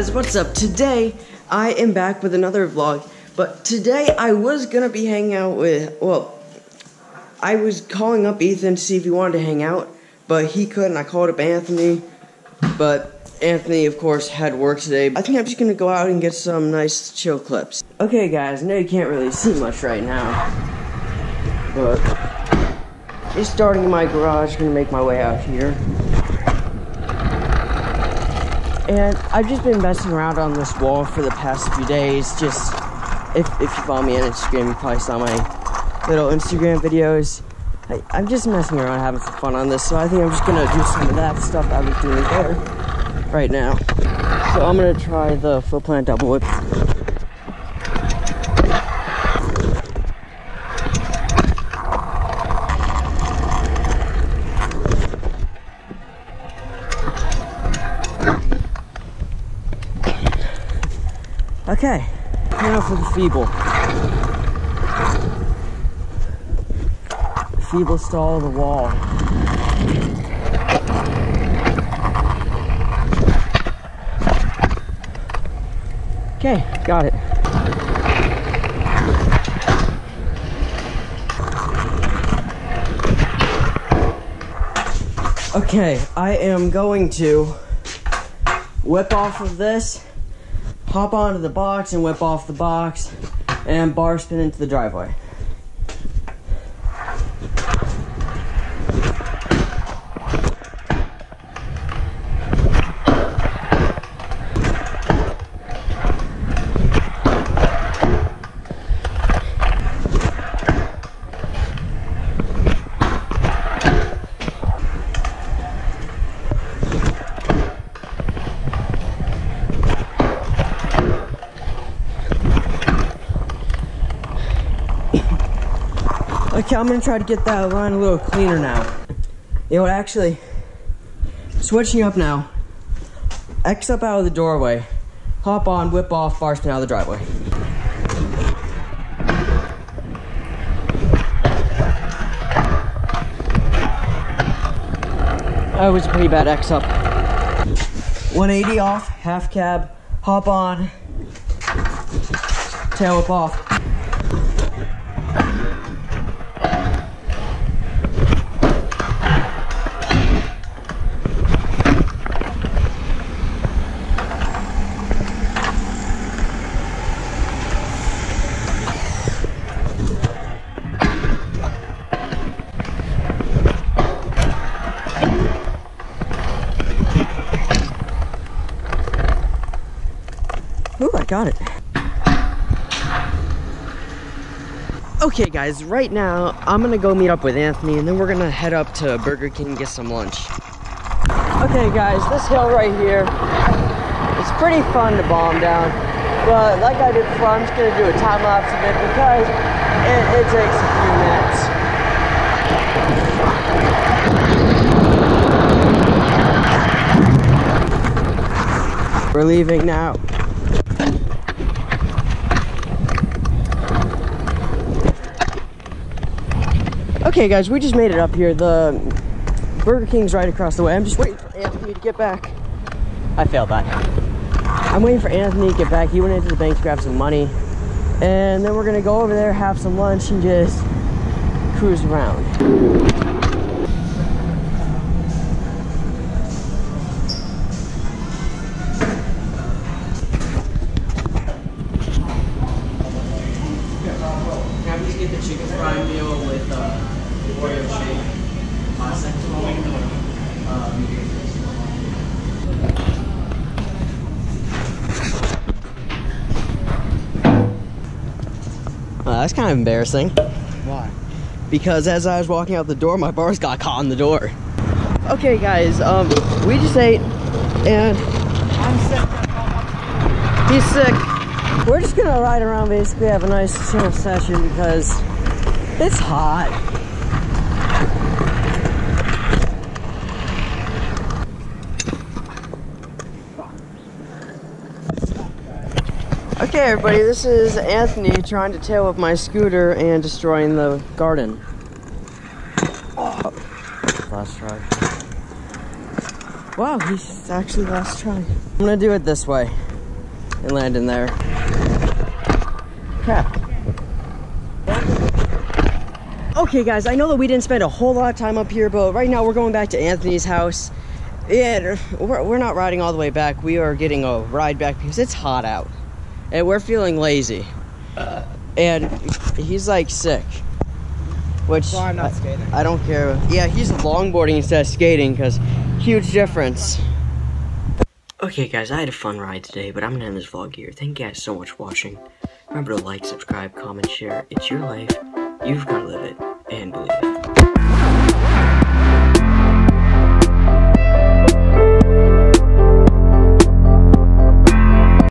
guys, what's up? Today, I am back with another vlog, but today I was gonna be hanging out with, well, I was calling up Ethan to see if he wanted to hang out, but he couldn't. I called up Anthony, but Anthony, of course, had work today. I think I'm just gonna go out and get some nice chill clips. Okay, guys, I know you can't really see much right now, but just starting in my garage, gonna make my way out here. And I've just been messing around on this wall for the past few days. Just, if, if you follow me on Instagram, you probably saw my little Instagram videos. I, I'm just messing around, having some fun on this. So I think I'm just gonna do some of that stuff I was doing there right now. So I'm gonna try the foot plant double whip. Okay, now for the feeble. Feeble stall of the wall. Okay, got it. Okay, I am going to whip off of this hop onto the box and whip off the box and bar spin into the driveway. Okay, I'm gonna try to get that line a little cleaner now. You know what, actually, switching up now. X up out of the doorway, hop on, whip off, bar spin out of the driveway. That was a pretty bad X up. 180 off, half cab, hop on, tail whip off. Got it. Okay, guys, right now I'm gonna go meet up with Anthony and then we're gonna head up to Burger King and get some lunch. Okay, guys, this hill right here, it's pretty fun to bomb down. But like I did before, I'm just gonna do a time lapse of it because it, it takes a few minutes. We're leaving now. Okay, guys, we just made it up here. The Burger King's right across the way. I'm just waiting for Anthony to get back. I failed that. I'm waiting for Anthony to get back. He went into the bank to grab some money. And then we're gonna go over there, have some lunch, and just cruise around. Can I just get the chicken fry meal with uh, Oreo shake? Second Uh, that's kind of embarrassing. Why? Because as I was walking out the door, my bars got caught in the door. Okay, guys, um, we just ate, and I'm sick. he's sick. We're just gonna ride around, basically have a nice chill session because it's hot. Okay, everybody, this is Anthony trying to tail up my scooter and destroying the garden. Oh, last try. Wow, he's actually last try. I'm gonna do it this way. and land in there. Crap. Okay, guys, I know that we didn't spend a whole lot of time up here, but right now we're going back to Anthony's house. And we're, we're not riding all the way back. We are getting a ride back because it's hot out. And we're feeling lazy. And he's like sick. Which So I'm not skating. I don't care. Yeah, he's longboarding instead of skating because huge difference. Okay, guys, I had a fun ride today, but I'm gonna end this vlog here. Thank you guys so much for watching. Remember to like, subscribe, comment, share. It's your life. You've gotta live it and believe it.